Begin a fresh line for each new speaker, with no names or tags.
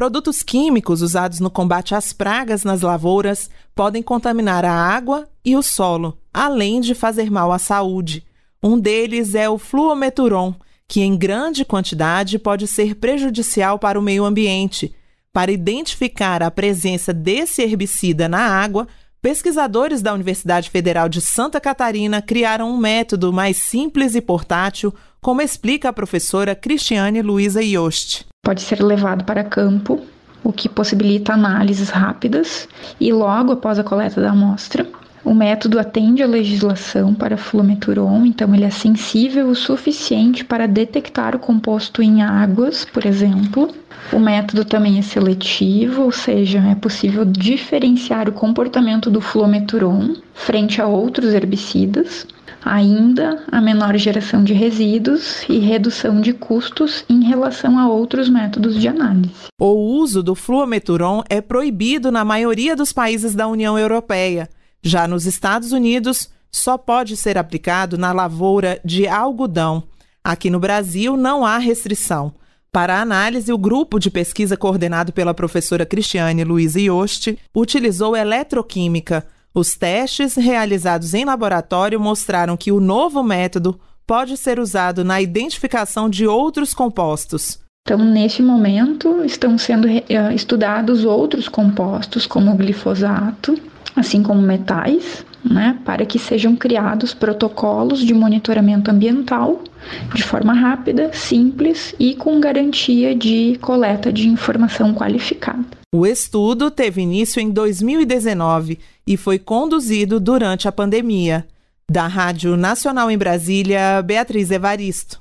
Produtos químicos usados no combate às pragas nas lavouras podem contaminar a água e o solo, além de fazer mal à saúde. Um deles é o fluometuron, que em grande quantidade pode ser prejudicial para o meio ambiente. Para identificar a presença desse herbicida na água, pesquisadores da Universidade Federal de Santa Catarina criaram um método mais simples e portátil, como explica a professora Cristiane Luiza Yost.
Pode ser levado para campo, o que possibilita análises rápidas e logo após a coleta da amostra, o método atende à legislação para flumeturon, então ele é sensível o suficiente para detectar o composto em águas, por exemplo. O método também é seletivo, ou seja, é possível diferenciar o comportamento do flumeturon frente a outros herbicidas. Ainda a menor geração de resíduos e redução de custos em relação a outros métodos de análise.
O uso do fluometuron é proibido na maioria dos países da União Europeia. Já nos Estados Unidos, só pode ser aplicado na lavoura de algodão. Aqui no Brasil, não há restrição. Para a análise, o grupo de pesquisa coordenado pela professora Cristiane Luiz Yost utilizou eletroquímica. Os testes realizados em laboratório mostraram que o novo método pode ser usado na identificação de outros compostos.
Então, neste momento, estão sendo eh, estudados outros compostos, como o glifosato, assim como metais, né, para que sejam criados protocolos de monitoramento ambiental de forma rápida, simples e com garantia de coleta de informação qualificada.
O estudo teve início em 2019 e foi conduzido durante a pandemia. Da Rádio Nacional em Brasília, Beatriz Evaristo.